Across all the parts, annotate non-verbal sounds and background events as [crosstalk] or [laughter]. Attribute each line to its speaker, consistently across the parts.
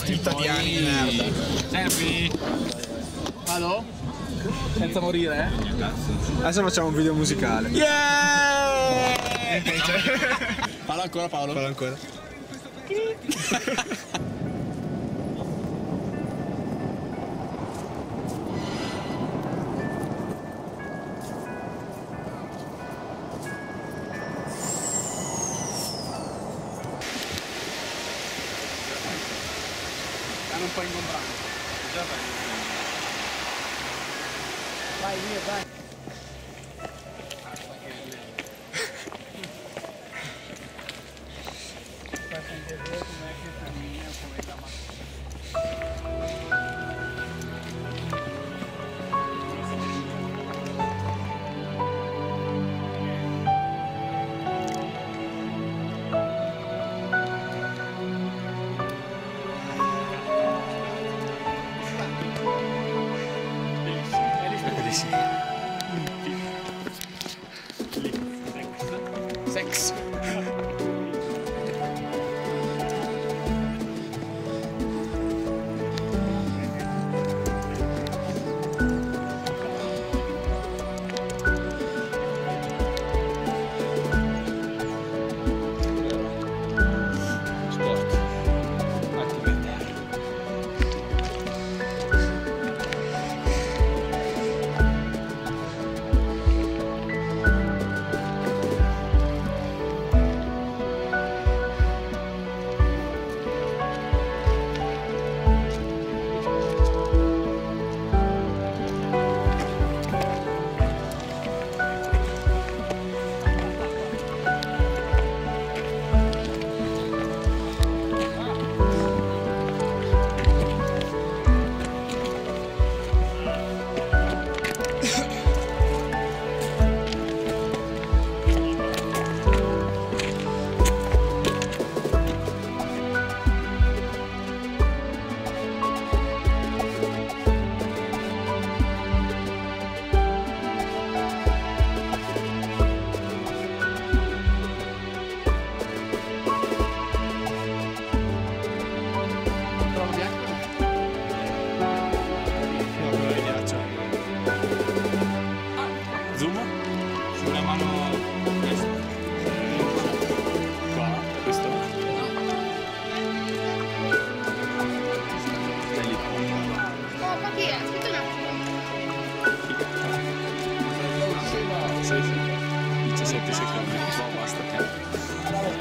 Speaker 1: questi italiani di merda.
Speaker 2: Selfie!
Speaker 3: Vado? Senza morire, eh?
Speaker 1: Adesso facciamo un video musicale.
Speaker 2: Yeah!
Speaker 1: Fallo ancora Paolo. Fallo ancora. [laughs]
Speaker 3: Já não põe no branco. Já vai. Vai, Lia, vai. Para entender como é que tá
Speaker 2: caminha, menina é que dá uma...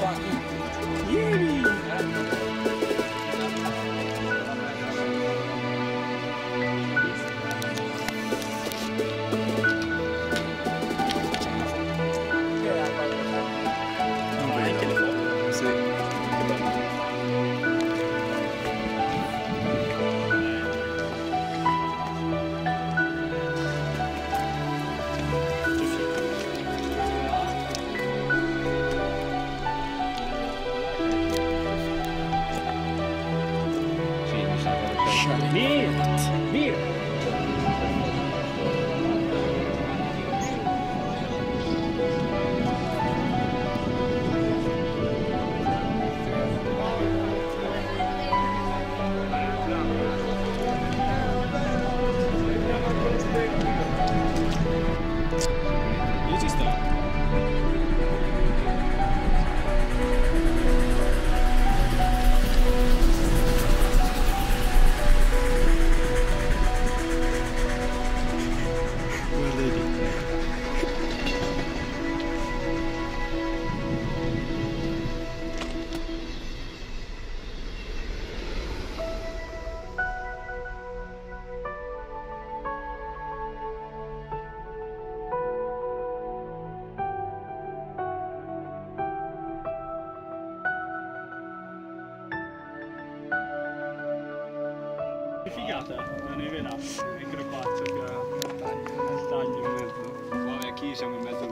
Speaker 3: Bravo qua.
Speaker 2: Vabbè, qui siamo in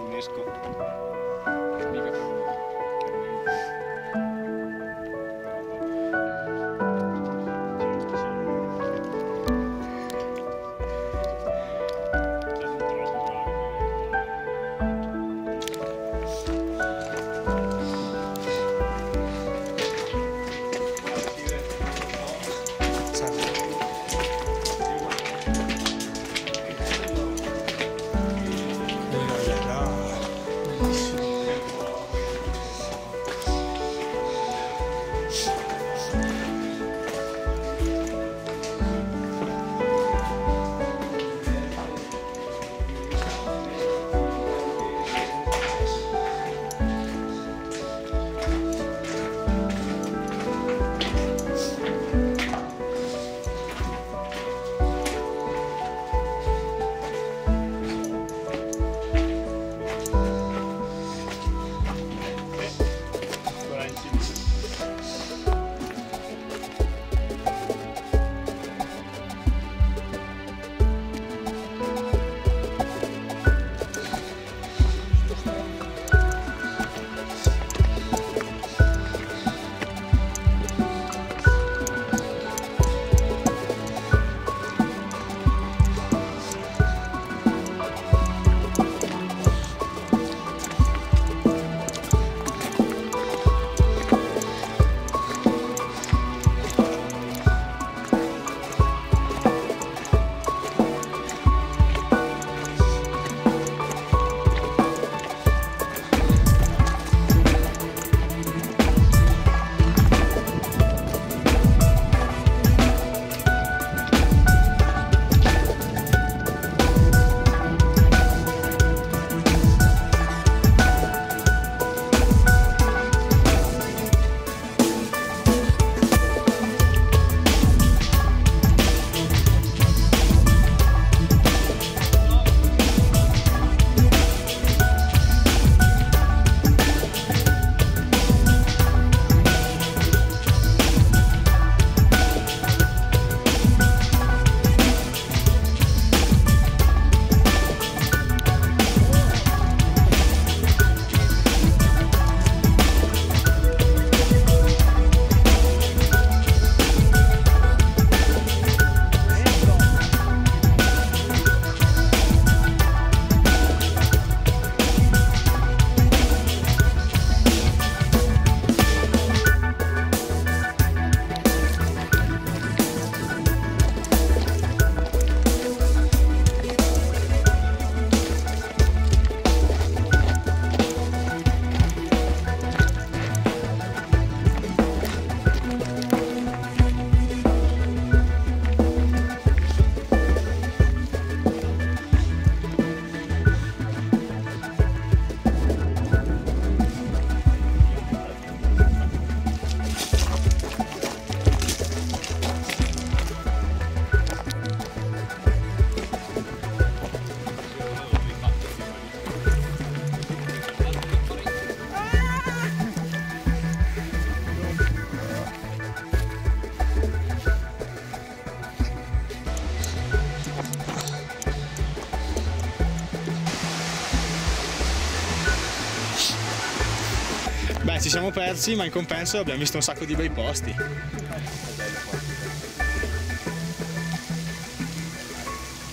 Speaker 1: ci siamo persi, ma in compenso abbiamo visto un sacco di bei posti.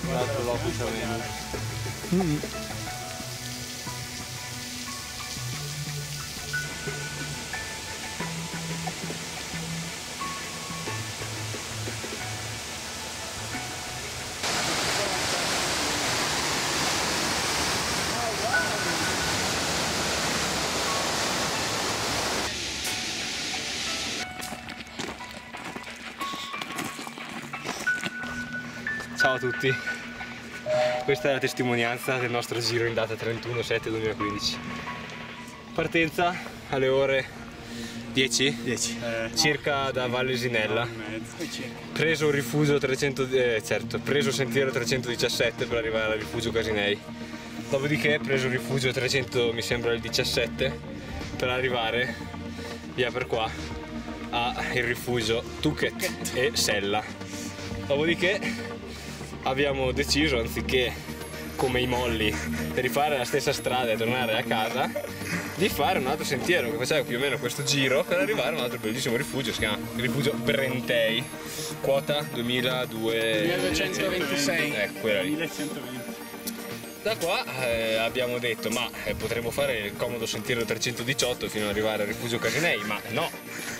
Speaker 2: Un altro locus Ciao a tutti, questa è la testimonianza del nostro giro in data 31-7-2015. Partenza alle ore 10
Speaker 1: 10.
Speaker 2: circa da Valle Sinella, preso rifugio 300, eh, certo, preso sentiero 317 per arrivare al rifugio Casinei. Dopodiché preso rifugio 300 mi sembra il 17 per arrivare via per qua al rifugio Tuket e Sella. Dopodiché abbiamo deciso anziché come i molli rifare la stessa strada e tornare a casa di fare un altro sentiero che faceva più o meno questo giro per arrivare a un altro bellissimo rifugio si chiama rifugio Brentei quota 2200
Speaker 3: 1226.
Speaker 2: ecco quella lì
Speaker 3: 1120.
Speaker 2: da qua eh, abbiamo detto ma eh, potremmo fare il comodo sentiero 318 fino ad arrivare al rifugio Casinei, ma no,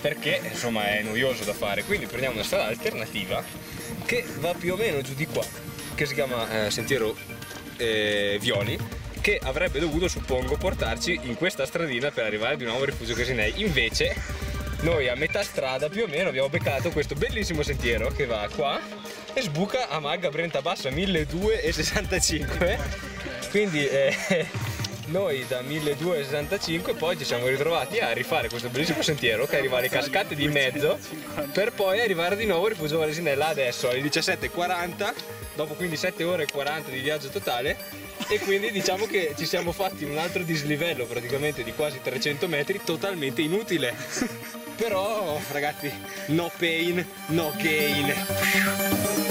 Speaker 2: perché insomma è noioso da fare, quindi prendiamo una strada alternativa che va più o meno giù di qua, che si chiama eh, sentiero eh, Violi, che avrebbe dovuto, suppongo, portarci in questa stradina per arrivare di nuovo al rifugio Casinei. Invece noi a metà strada più o meno abbiamo beccato questo bellissimo sentiero che va qua e sbuca a Magga Brenta Bassa 1265 quindi eh, noi da 1265 poi ci siamo ritrovati a rifare questo bellissimo sentiero che arriva alle cascate di mezzo per poi arrivare di nuovo al rifugio Valesinella adesso alle 17.40 dopo quindi 7 ore e 40 di viaggio totale. E quindi diciamo che ci siamo fatti un altro dislivello praticamente di quasi 300 metri totalmente inutile. Però ragazzi no pain no gain